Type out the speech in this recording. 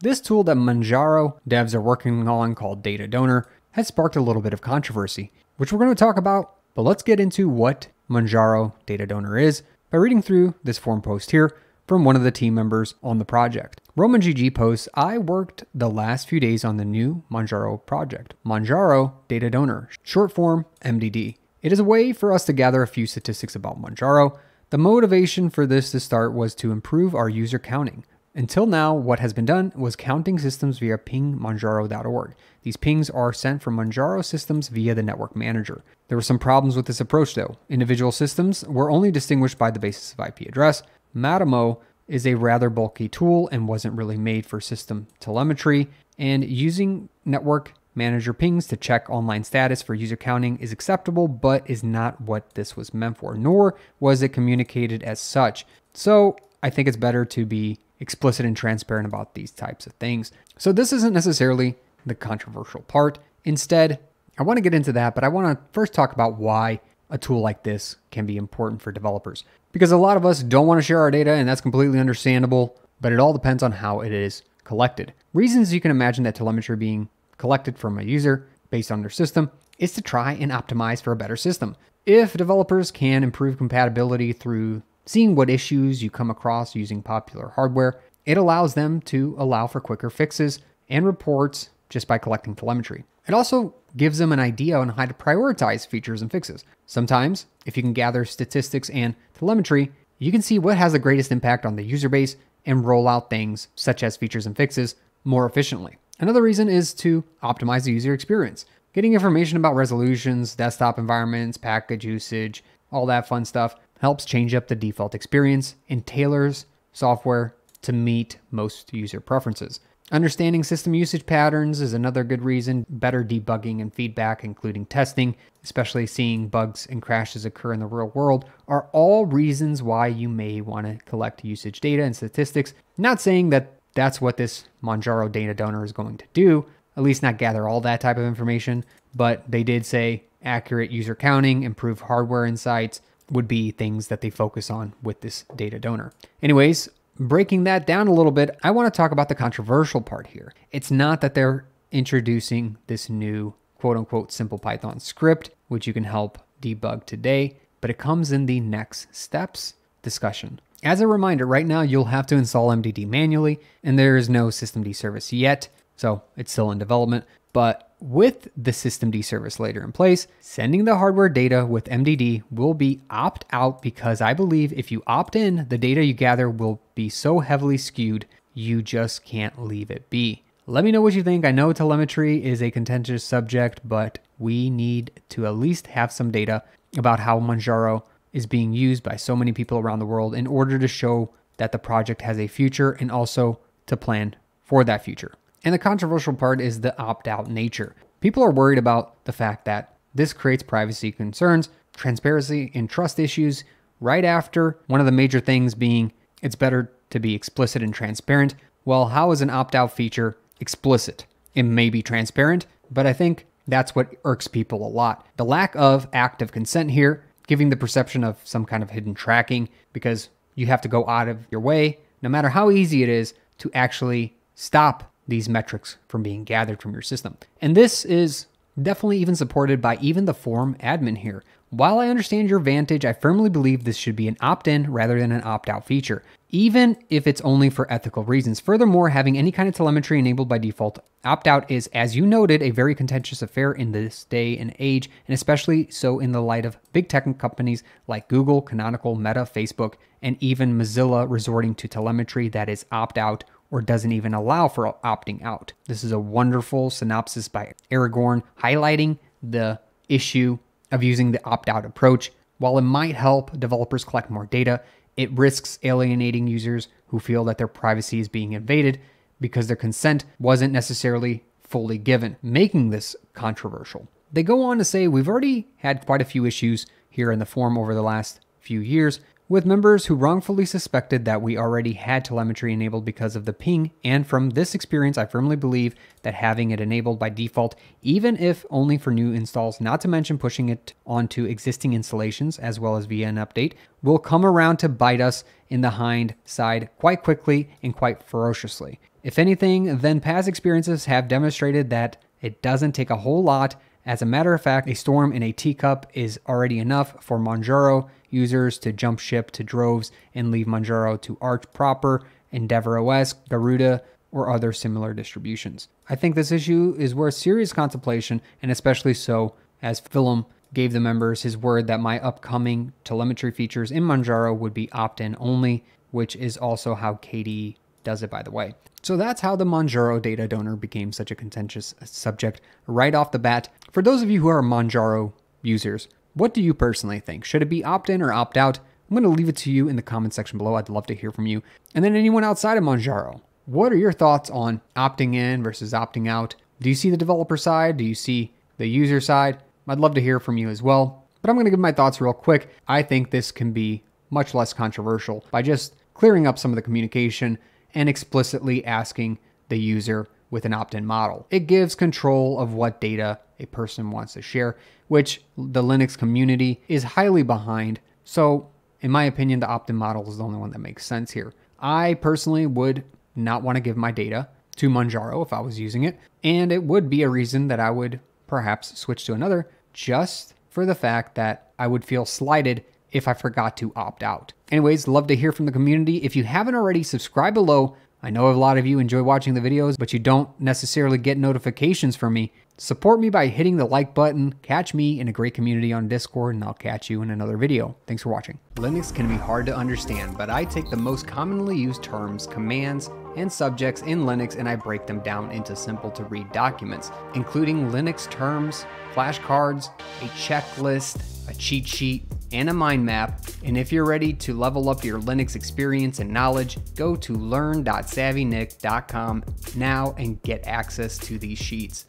This tool that Manjaro devs are working on called Data Donor has sparked a little bit of controversy, which we're going to talk about. But let's get into what Manjaro Data Donor is by reading through this forum post here from one of the team members on the project. Roman GG posts, I worked the last few days on the new Manjaro project. Manjaro Data Donor, short form MDD. It is a way for us to gather a few statistics about Manjaro. The motivation for this to start was to improve our user counting. Until now, what has been done was counting systems via pingmanjaro.org. These pings are sent from Manjaro systems via the network manager. There were some problems with this approach though. Individual systems were only distinguished by the basis of IP address. Matomo is a rather bulky tool and wasn't really made for system telemetry. And using network manager pings to check online status for user counting is acceptable, but is not what this was meant for, nor was it communicated as such. So I think it's better to be explicit and transparent about these types of things. So this isn't necessarily the controversial part. Instead, I want to get into that, but I want to first talk about why a tool like this can be important for developers. Because a lot of us don't want to share our data, and that's completely understandable, but it all depends on how it is collected. Reasons you can imagine that telemetry being collected from a user based on their system is to try and optimize for a better system. If developers can improve compatibility through seeing what issues you come across using popular hardware, it allows them to allow for quicker fixes and reports just by collecting telemetry. It also gives them an idea on how to prioritize features and fixes. Sometimes, if you can gather statistics and telemetry, you can see what has the greatest impact on the user base and roll out things such as features and fixes more efficiently. Another reason is to optimize the user experience. Getting information about resolutions, desktop environments, package usage, all that fun stuff helps change up the default experience and tailors software to meet most user preferences. Understanding system usage patterns is another good reason. Better debugging and feedback, including testing, especially seeing bugs and crashes occur in the real world, are all reasons why you may want to collect usage data and statistics. Not saying that that's what this Manjaro data donor is going to do, at least not gather all that type of information, but they did say accurate user counting, improve hardware insights, would be things that they focus on with this data donor. Anyways, breaking that down a little bit, I want to talk about the controversial part here. It's not that they're introducing this new quote unquote simple Python script, which you can help debug today, but it comes in the next steps discussion. As a reminder, right now you'll have to install MDD manually, and there is no systemd service yet, so it's still in development. But with the systemd service later in place, sending the hardware data with MDD will be opt out because I believe if you opt in, the data you gather will be so heavily skewed, you just can't leave it be. Let me know what you think. I know telemetry is a contentious subject, but we need to at least have some data about how Manjaro is being used by so many people around the world in order to show that the project has a future and also to plan for that future. And the controversial part is the opt out nature. People are worried about the fact that this creates privacy concerns, transparency, and trust issues right after one of the major things being it's better to be explicit and transparent. Well, how is an opt out feature explicit? It may be transparent, but I think that's what irks people a lot. The lack of active consent here, giving the perception of some kind of hidden tracking because you have to go out of your way, no matter how easy it is, to actually stop these metrics from being gathered from your system. And this is definitely even supported by even the forum admin here. While I understand your vantage, I firmly believe this should be an opt-in rather than an opt-out feature, even if it's only for ethical reasons. Furthermore, having any kind of telemetry enabled by default opt-out is, as you noted, a very contentious affair in this day and age, and especially so in the light of big tech companies like Google, Canonical, Meta, Facebook, and even Mozilla resorting to telemetry that is opt-out or doesn't even allow for opting out. This is a wonderful synopsis by Aragorn highlighting the issue of using the opt out approach. While it might help developers collect more data, it risks alienating users who feel that their privacy is being invaded because their consent wasn't necessarily fully given, making this controversial. They go on to say we've already had quite a few issues here in the forum over the last few years with members who wrongfully suspected that we already had telemetry enabled because of the ping, and from this experience, I firmly believe that having it enabled by default, even if only for new installs, not to mention pushing it onto existing installations as well as via an update, will come around to bite us in the hind side quite quickly and quite ferociously. If anything, then past experiences have demonstrated that it doesn't take a whole lot. As a matter of fact, a storm in a teacup is already enough for Manjaro users to jump ship to Droves and leave Manjaro to Arch proper, Endeavour OS, Garuda, or other similar distributions. I think this issue is worth serious contemplation, and especially so as Philm gave the members his word that my upcoming telemetry features in Manjaro would be opt in only, which is also how KDE does it, by the way. So that's how the Manjaro data donor became such a contentious subject right off the bat. For those of you who are Manjaro users, what do you personally think? Should it be opt in or opt out? I'm going to leave it to you in the comment section below. I'd love to hear from you. And then anyone outside of Manjaro, what are your thoughts on opting in versus opting out? Do you see the developer side? Do you see the user side? I'd love to hear from you as well. But I'm going to give my thoughts real quick. I think this can be much less controversial by just clearing up some of the communication and explicitly asking the user with an opt in model. It gives control of what data a person wants to share, which the Linux community is highly behind. So, in my opinion, the opt in model is the only one that makes sense here. I personally would not want to give my data to Manjaro if I was using it, and it would be a reason that I would perhaps switch to another just for the fact that I would feel slighted if I forgot to opt out. Anyways, love to hear from the community. If you haven't already, subscribe below. I know a lot of you enjoy watching the videos, but you don't necessarily get notifications from me. Support me by hitting the like button, catch me in a great community on Discord, and I'll catch you in another video. Thanks for watching. Linux can be hard to understand, but I take the most commonly used terms, commands, and subjects in Linux and I break them down into simple to read documents, including Linux terms, flashcards, a checklist, a cheat sheet, and a mind map. And if you're ready to level up your Linux experience and knowledge, go to learn.savvynik.com now and get access to these sheets.